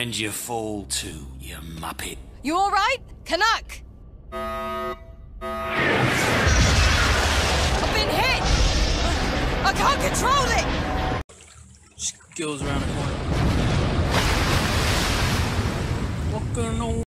And you fall too, you muppet. You alright? Canuck! I've been hit! I can't control it! She goes around the corner. Walking on